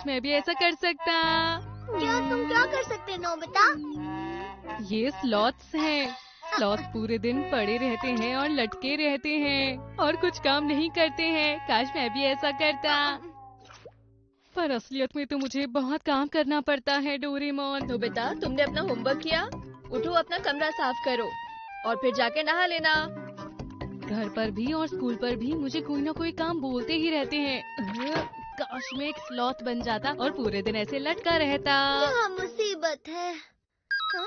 काश मैं भी ऐसा कर सकता। क्या तुम क्या कर सकते नोबिता? ये स्लॉथ्स हैं। स्लॉथ पूरे दिन पड़े रहते हैं और लटके रहते हैं और कुछ काम नहीं करते हैं। काश मैं भी ऐसा करता। पर असलियत में तो मुझे बहुत काम करना पड़ता है डोरेमोन। तो बेटा तुमने अपना होमवर्क किया? उठो अपना कमरा साफ़ करो और फिर जाके नहा लेना। घर पर भी और स्कूल पर भी मुझे कोई ना कोई काम बोलते ही रहते हैं। काश मैं एक स्लॉथ बन जाता और पूरे दिन ऐसे लटका रहता। क्या मुसीबत है? हाँ?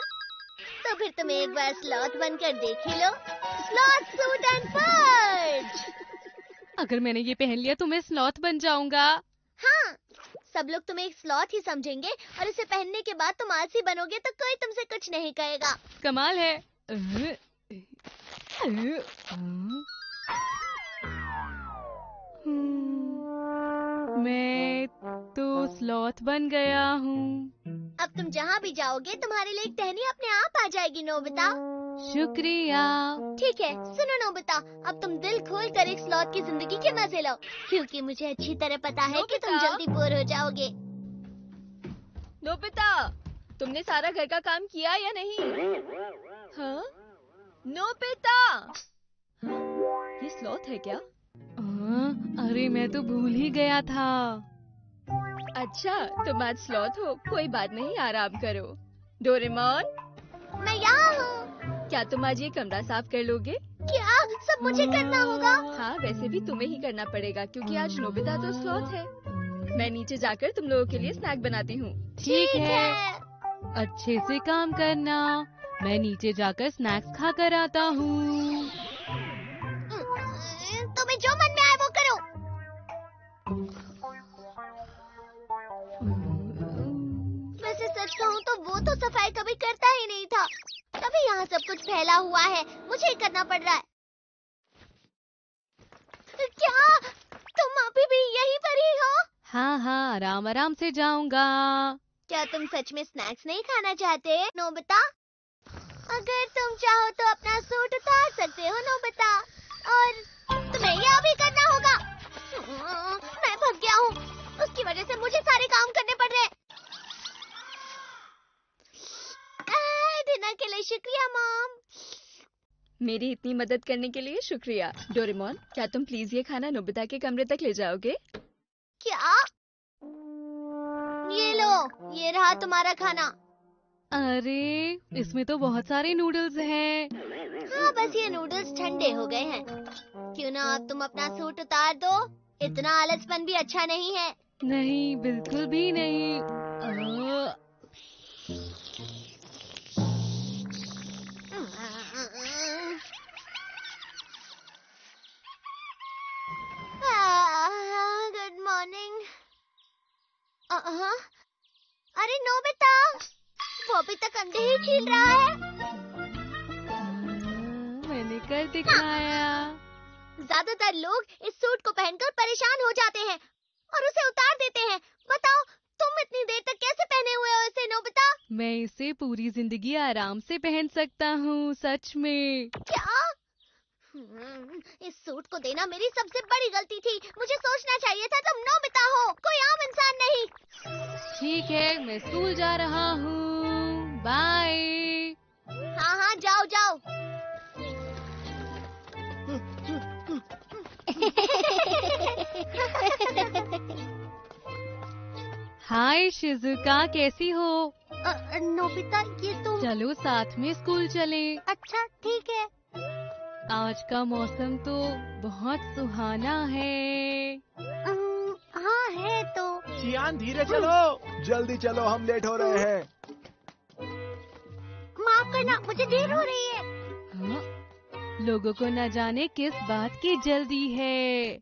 तो फिर तुम एक बार स्लॉथ बनकर देख ही लो। स्लॉथ सूट एंड पर्च अगर मैंने ये पहन लिया तो मैं स्लॉथ बन जाऊँगा। हाँ सब लोग तुम्हें एक स्लॉथ ही समझेंगे और इसे पहनने के बाद तुम आलसी बनोगे तो कोई तुमसे कुछ नहीं कहेगा। कमाल है। मैं तो स्लॉथ बन गया हूँ। अब तुम जहाँ भी जाओगे तुम्हारे लिए एक टहनी अपने आप आ जाएगी नोबिता। शुक्रिया। ठीक है सुनो नोबिता अब तुम दिल खोल कर एक स्लॉथ की ज़िंदगी के मज़े लो क्योंकि मुझे अच्छी तरह पता है कि तुम जल्दी बोर हो जाओगे। नोबिता तुमने सारा घर का काम किया या नहीं? हाँ? नोबिता! हाँ? ये स्लॉथ है क्या? अह, अरे मैं तो भूल ही गया था। अच्छा तुम आज स्लॉथ हो कोई बात नहीं आराम करो। डोरेमोन? मैं यहाँ हूँ। क्या तुम आज ये कमरा साफ़ कर लोगे? क्या? सब मुझे करना होगा? हाँ वैसे भी तुम्हें ही करना पड़ेगा क्योंकि आज नोबिता तो स्लॉथ है। मैं नीचे जाकर तुम लोगों के लिए स्नैक बनाती हूँ। ठीक है। अच्छे से काम करना। मैं नीचे जाकर स्नैक्स खा कर आता हूँ। तुम्हें जो मन में आए वो करो। वैसे सच कहूँ तो वो तो सफ़ाई कभी करता ही नहीं था। तभी यहाँ सब कुछ फैला हुआ है मुझे ही करना पड़ रहा है। क्या? तुम अभी भी यहीं पर ही हो? हाँ हाँ आराम आराम से जाऊँगा। क्या तुम सच में स्नैक्स नहीं खाना चाहते नोबिता? अगर तुम चाहो तो अपना सूट उतार सकते हो नोबिता। और तुम्हें यह भी करना होगा। मैं भग गया हूँ। उसकी वजह से मुझे सारे काम करने पड़ रहे हैं। डिनर के लिए शुक्रिया मॉम। मेरी इतनी मदद करने के लिए शुक्रिया। डोरेमोन क्या तुम प्लीज़ ये खाना नोबिता के कमरे तक ले जाओगे? क्या? ये लो ये रहा तुम्हारा खाना। अरे इसमें तो बहुत सारे नूडल्स हैं। हाँ बस ये नूडल्स ठंडे हो गए हैं। क्यों ना अब तुम अपना सूट उतार दो? इतना आलसपन भी अच्छा नहीं है। नहीं बिल्कुल भी नहीं। गुड मॉर्निंग अरे नोबिता! वो अभी तक अंडे ही छील रहा है। मैंने कर दिखाया। ज़्यादातर लोग इस सूट को पहनकर परेशान हो जाते हैं और उसे उतार देते हैं। बताओ तुम इतनी देर तक कैसे पहने हुए हो इसे नोबिता? मैं इसे पूरी ज़िंदगी आराम से पहन सकता हूँ सच में। क्या? हम्म, इस सूट को देना मेरी सबसे बड़ी गलती थी। मुझे सोचना चाहिए था तुम नोबिता हो कोई आम इंसान नहीं। ठीक है मैं स्कूल जा रहा हूँ। बाय हाँ हाँ जाओ जाओ। हाय शिजुका कैसी हो? नोबिता ये तुम चलो साथ में स्कूल चले। अच्छा ठीक है। आज का मौसम तो बहुत सुहाना है। हाँ है तो। शियान धीरे चलो। जल्दी चलो हम लेट हो रहे हैं। करना मुझे देर हो रही है। हाँ? लोगों को न जाने किस बात की जल्दी है।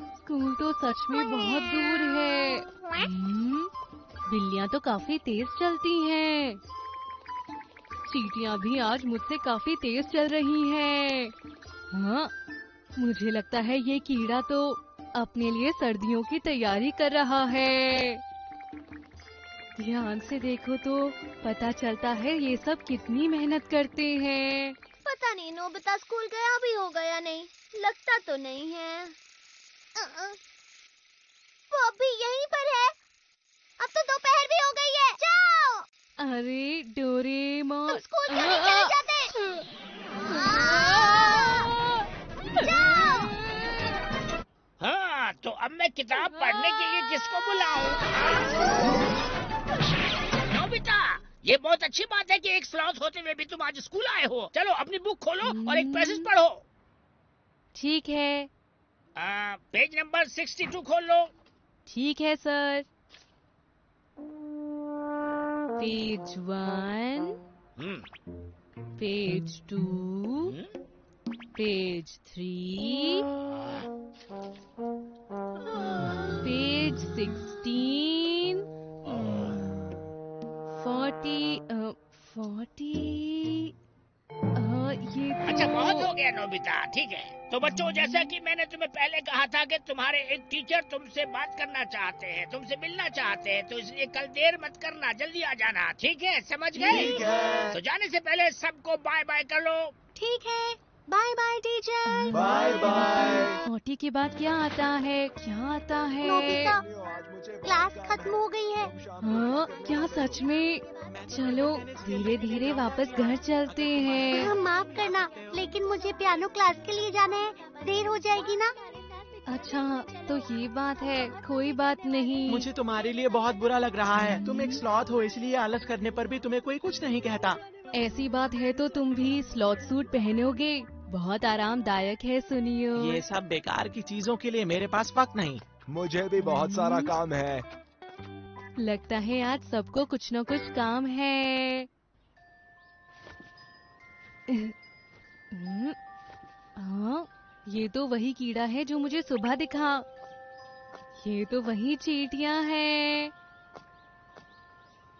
स्कूल तो सच में बहुत दूर है। हम्म, बिल्लियाँ तो काफ़ी तेज चलती हैं। चीटियाँ भी आज मुझसे काफ़ी तेज चल रही हैं। हाँ? मुझे लगता है ये कीड़ा तो अपने लिए सर्दियों की तैयारी कर रहा है। ध्यान से देखो तो पता चलता है ये सब कितनी मेहनत करते हैं। पता नहीं नोबिता स्कूल गया भी होगा या नहीं? लगता तो नहीं है। वो अभी यहीं पर है। अब तो दोपहर भी हो गई है। जाओ! अरे डोरेमोन। तुम स्कूल क्यों नहीं चले जाते जाओ! हाँ तो अब मैं किताब पढ़ने के लिए किसको बुलाऊं। ये बहुत अच्छी बात है कि एक स्लॉथ होते हुए भी तुम आज स्कूल आए हो। चलो अपनी बुक खोलो और एक पैसेज पढ़ो। ठीक है। आ, पेज नंबर 62 खोल लो। ठीक है sir. Page one. Hmm, page two. Hmm, page three. Page sixteen. Forty forty ये तो- अच्छा बहुत हो गया नोबिता ठीक है। तो बच्चों जैसा कि मैंने तुम्हें पहले कहा था कि तुम्हारे एक टीचर तुमसे बात करना चाहते हैं तुमसे मिलना चाहते हैं तो इसलिए कल देर मत करना जल्दी आ जाना ठीक है समझ गए? तो जाने से पहले सबको बाय बाय कर लो। ठीक है। Bye bye teacher bye bye forty के बाद क्या आता है? क्या आता है? क्लास खत्म हो गई है। हाँ क्या सच में? चलो धीरे धीरे वापस घर चलते हैं। माफ़ करना लेकिन मुझे पियानो क्लास के लिए जाना है। देर हो जाएगी ना? अच्छा तो ये बात है कोई बात नहीं। मुझे तुम्हारे लिए बहुत बुरा लग रहा है। तुम एक स्लॉथ हो इसलिए आलस करने पर भी तुम्हें कोई कुछ नहीं कहता। ऐसी बात है तो तुम भी स्लॉथ सूट पहनोगे। बहुत आरामदायक है सुनियो। ये सब बेकार की चीज़ों के लिए मेरे पास वक्त नहीं। मुझे भी बहुत सारा काम है। लगता है आज सबको कुछ न कुछ काम है। हम्म, हाँ ये तो वही कीड़ा है जो मुझे सुबह दिखा। ये तो वही चीटियाँ हैं।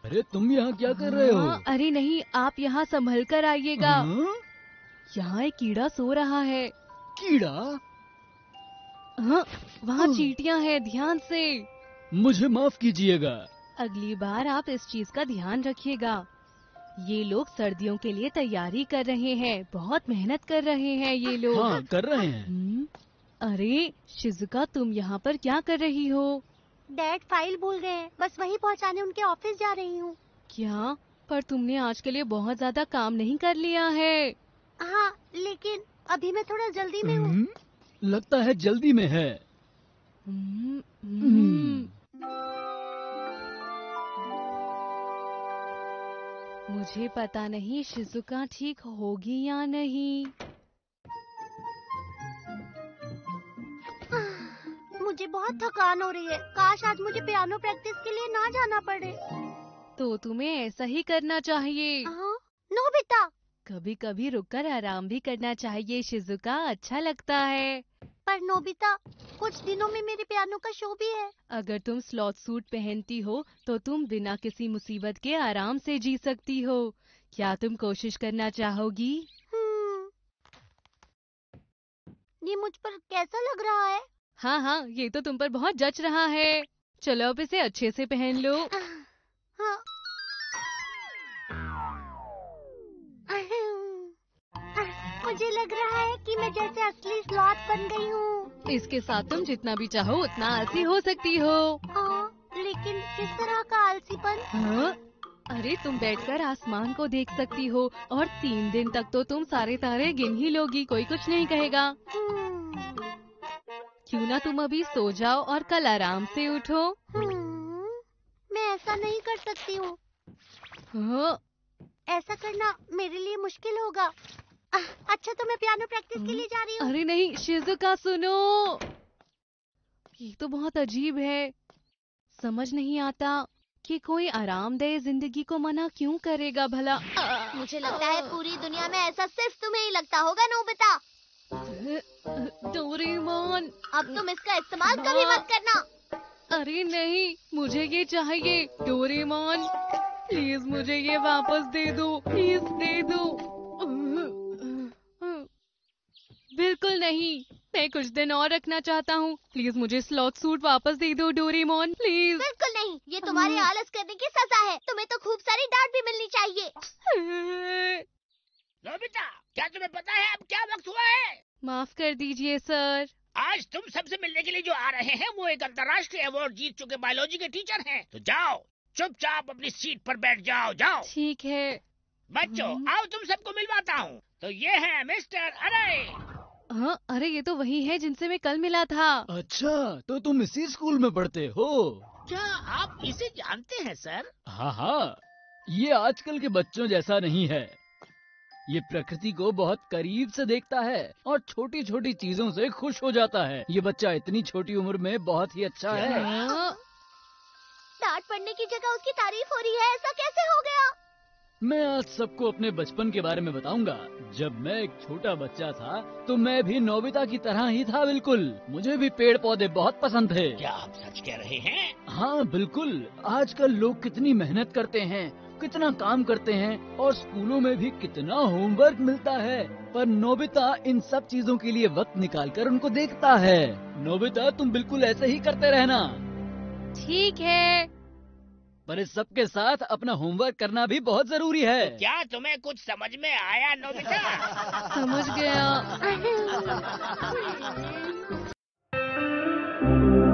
अरे तुम यहाँ क्या कर रहे हो? हाँ, अरे नहीं आप यहाँ संभल कर आइएगा। हाँ? यहाँ एक कीड़ा सो रहा है। कीड़ा? हाँ वहाँ चीटियाँ हैं ध्यान से। मुझे माफ़ कीजिएगा। अगली बार आप इस चीज़ का ध्यान रखिएगा। ये लोग सर्दियों के लिए तैयारी कर रहे हैं बहुत मेहनत कर रहे हैं ये लोग। हाँ कर रहे हैं। हम्म, अरे शिजुका तुम यहाँ पर क्या कर रही हो? डैड फ़ाइल भूल गए हैं बस वही पहुँचाने उनके ऑफ़िस जा रही हूँ। क्या? पर तुमने आज के लिए बहुत ज़्यादा काम नहीं कर लिया है। हाँ लेकिन अभी मैं थोड़ा जल्दी में हूँ। हम्म, लगता है जल्दी में है। हम्म, हम्म। मुझे पता नहीं शिजुका ठीक होगी या नहीं। मुझे बहुत थकान हो रही है। काश आज मुझे पियानो प्रैक्टिस के लिए ना जाना पड़े। तो तुम्हें ऐसा ही करना चाहिए। हाँ कभी कभी रुककर आराम भी करना चाहिए शिजुका। अच्छा लगता है। पर नोबिता कुछ दिनों में मेरे पियानो का शो भी है। अगर तुम स्लॉथ सूट पहनती हो तो तुम बिना किसी मुसीबत के आराम से जी सकती हो। क्या तुम कोशिश करना चाहोगी? हम्म। ये मुझ पर कैसा लग रहा है? हाँ हाँ ये तो तुम पर बहुत जच रहा है। चलो अब इसे अच्छे से पहन लो। हाँ। मुझे लग रहा है कि मैं जैसे असली स्लॉथ बन गई हूँ। इसके साथ तुम जितना भी चाहो उतना आलसी हो सकती हो। हाँ, लेकिन किस तरह का आलसीपन? हाँ? अरे तुम बैठकर आसमान को देख सकती हो और तीन दिन तक तो तुम सारे तारे गिन ही लोगी कोई कुछ नहीं कहेगा। हम्म, क्यों ना तुम अभी सो जाओ और कल आराम से उठो। हम्म, मैं ऐसा नहीं कर सकती हूँ। हाँ? ऐसा करना मेरे लिए मुश्किल होगा। अच्छा तो मैं पियानो प्रैक्टिस के लिए जा रही हूँ। अरे नहीं शिजुका सुनो। ये तो बहुत अजीब है। समझ नहीं आता कि कोई आरामदेह ज़िंदगी को मना क्यों करेगा भला। मुझे लगता है पूरी दुनिया में ऐसा सिर्फ़ तुम्हें ही लगता होगा नोबिता। डोरेमोन। अब तुम इसका इस्तेमाल कभी मत करना। अरे नहीं मुझे ये चाहिए डोरेमोन। प्लीज़ मुझे ये वापस दे दो प्लीज़ दे दो। नहीं मैं कुछ दिन और रखना चाहता हूँ। प्लीज़ मुझे स्लॉथ सूट वापस दे दो डोरेमोन प्लीज़ बिल्कुल नहीं ये तुम्हारे आलस करने की सजा है। तुम्हें तो खूब सारी डांट भी मिलनी चाहिए। नोबिता क्या तुम्हें पता है अब क्या वक्त हुआ है? माफ़ कर दीजिए सर। आज तुम सबसे मिलने के लिए जो आ रहे हैं वो एक अंतर्राष्ट्रीय अवार्ड जीत चुके बायोलॉजी के टीचर हैं। तो जाओ चुपचाप अपनी सीट पर बैठ जाओ जाओ। ठीक है। बच्चों हम्म। आओ तुम सबको मिलवाता हूँ। तो ये है मिस्टर अरे हाँ अरे ये तो वही है जिनसे मैं कल मिला था। अच्छा तो तुम इसी स्कूल में पढ़ते हो? क्या आप इसे जानते हैं सर? हाँ हाँ ये आजकल के बच्चों जैसा नहीं है। ये प्रकृति को बहुत करीब से देखता है और छोटी छोटी चीज़ों से खुश हो जाता है। ये बच्चा इतनी छोटी उम्र में बहुत ही अच्छा है। हाँ, डांट पड़ने की जगह उसकी तारीफ़ हो रही है ऐसा कैसे हो गया? मैं आज सबको अपने बचपन के बारे में बताऊँगा। जब मैं एक छोटा बच्चा था तो मैं भी नोबिता की तरह ही था बिल्कुल। मुझे भी पेड़ पौधे बहुत पसंद थे। क्या आप सच कह रहे हैं? हाँ बिल्कुल। आजकल लोग कितनी मेहनत करते हैं कितना काम करते हैं और स्कूलों में भी कितना होमवर्क मिलता है। पर नोबिता इन सब चीज़ों के लिए वक्त निकाल कर उनको देखता है। नोबिता तुम बिल्कुल ऐसे ही करते रहना। ठीक है। पर इस सब के साथ अपना होमवर्क करना भी बहुत ज़रूरी है। तो क्या तुम्हें कुछ समझ में आया नोबिता? समझ गया।